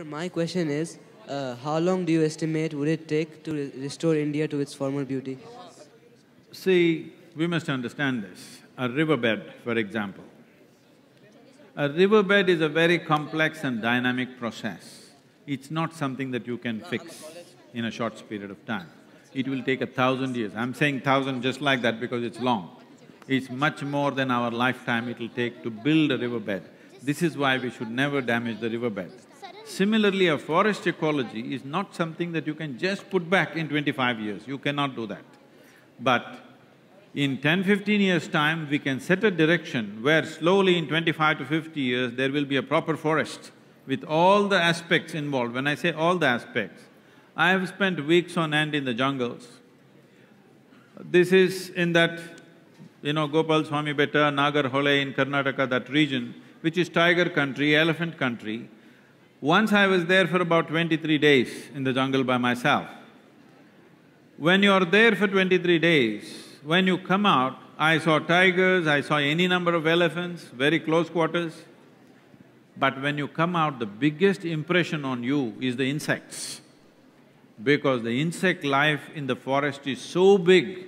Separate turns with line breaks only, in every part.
Sir, my question is, uh, how long do you estimate would it take to re- restore India to its former beauty?
See, we must understand this. A riverbed, for example. A riverbed is a very complex and dynamic process. It's not something that you can fix in a short period of time. It will take a thousand years. I'm saying thousand just like that because it's long. It's much more than our lifetime it'll take to build a riverbed. This is why we should never damage the riverbed. Similarly, a forest ecology is not something that you can just put back in twenty-five years, you cannot do that. But in 10, 15 years' time, we can set a direction where slowly in twenty-five to fifty years, there will be a proper forest with all the aspects involved. When I say all the aspects, I have spent weeks on end in the jungles. This is in that, you know, Gopal Swami Betta, Nagarhole in Karnataka, that region, which is tiger country, elephant country. Once I was there for about twenty-three days in the jungle by myself. When you are there for twenty-three days, when you come out, I saw tigers, I saw any number of elephants, very close quarters. But when you come out, the biggest impression on you is the insects. Because the insect life in the forest is so big,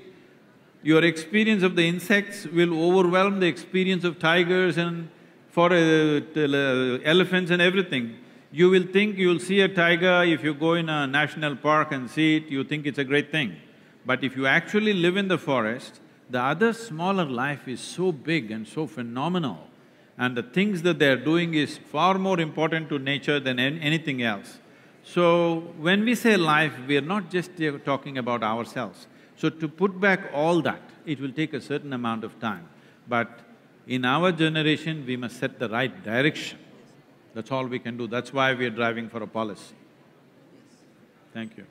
your experience of the insects will overwhelm the experience of tigers and for uh, elephants and everything. You will think you'll see a tiger, if you go in a national park and see it, you think it's a great thing. But if you actually live in the forest, the other smaller life is so big and so phenomenal and the things that they're doing is far more important to nature than an anything else. So, when we say life, we are not just talking about ourselves. So to put back all that, it will take a certain amount of time. But in our generation, we must set the right direction. That's all we can do. That's why we are driving for a policy. Thank you.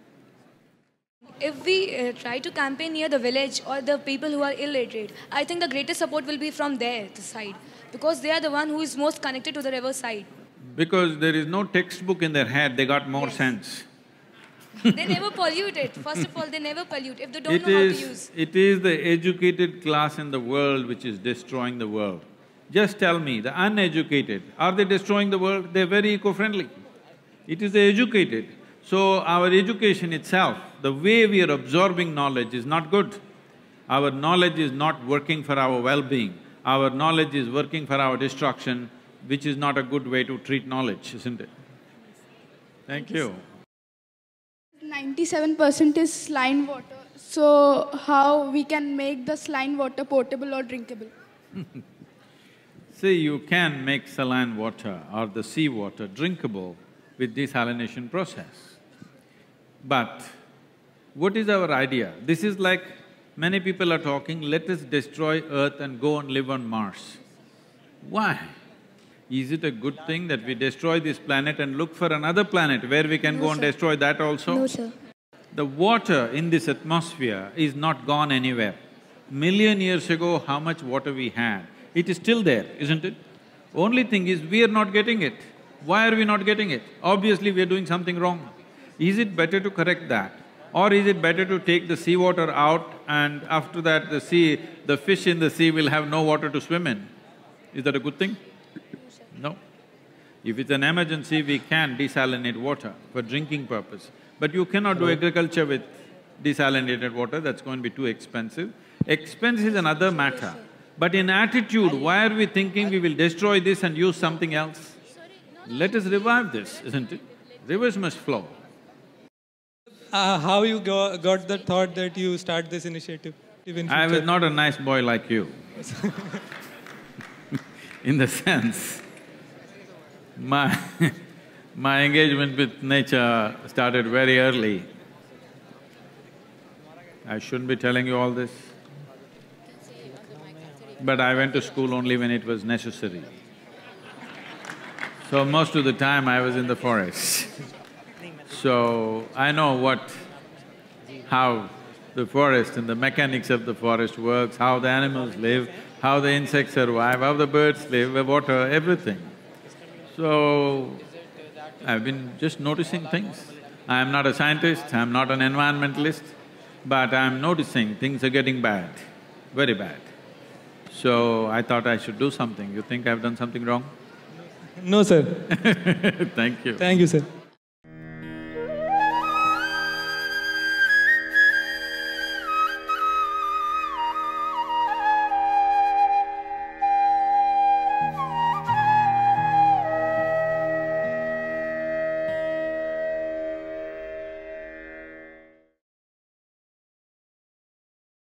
If we uh, try to campaign near the village or the people who are illiterate, I think the greatest support will be from their the side, because they are the one who is most connected to the river side.
Because there is no textbook in their head, they got more
Yes.
sense.
they never pollute it. First of all, they never pollute if they don't
It
know how to use.
it is the educated class in the world which is destroying the world. Just tell me, the uneducated, are they destroying the world? They're very eco-friendly. It is the educated. So our education itself, the way we are absorbing knowledge is not good. Our knowledge is not working for our well-being. Our knowledge is working for our destruction, which is not a good way to treat knowledge, isn't it? Thank you.
Ninety-seven percent is saline water. So how we can make the saline water potable or drinkable?
See, you can make saline water or the sea water drinkable with desalination process. But what is our idea? This is like many people are talking, let us destroy Earth and go and live on Mars. Why? Is it a good thing that we destroy this planet and look for another planet where we can go and destroy that also?
No, sir.
The water in this atmosphere is not gone anywhere. Million years ago, how much water we had, it is still there, isn't it? Only thing is, we are not getting it. Why are we not getting it? Obviously, we are doing something wrong. Is it better to correct that? Or is it better to take the seawater out and after that the sea… the fish in the sea will have no water to swim in? Is that a good thing? No. If it's an emergency, we can desalinate water for drinking purpose. But you cannot do agriculture with desalinated water, that's going to be too expensive. Expense is another matter. But in attitude, why are we thinking we will destroy this and use something else? Let us revive this, isn't it? Rivers must flow.
Uh, how you go, got the thought that you start this initiative? In
I was not a nice boy like you. In the sense, my my engagement with nature started very early. I shouldn't be telling you all this. But I went to school only when it was necessary. So most of the time I was in the forest. So I know what… how the forest and the mechanics of the forest works, how the animals live, how the insects survive, how the birds live, the water, everything. So, I've been just noticing things. I'm not a scientist, I'm not an environmentalist, but I'm noticing things are getting bad, very bad. So, I thought I should do something. You think I've done something wrong?
No, sir.
Thank you.
Thank you, sir.